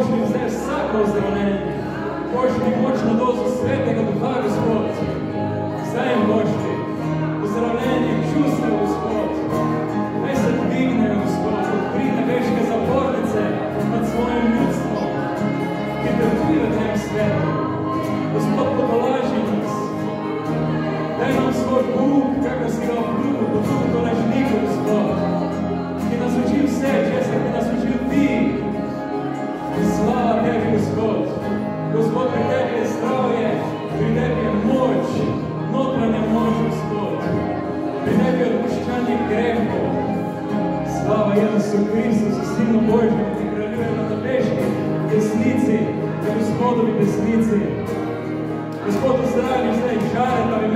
Boš mi vzel vsako zdravljenje. Boš mi močno dozo svetega duha, Gospod. Zdaj jim Boš mi zdravljenje čustva, Gospod. Naj se dvignejo, Gospod, od prineveške zapornice nad svojim ljudstvom, ki deluje v tem svetu. Gospod, pobolaži nas. Daj nam svoj Bog, kako si ga obljubil, po tudi to lažniku, Gospod. deslize. Gospodu zdravlju zdaj žare, da bi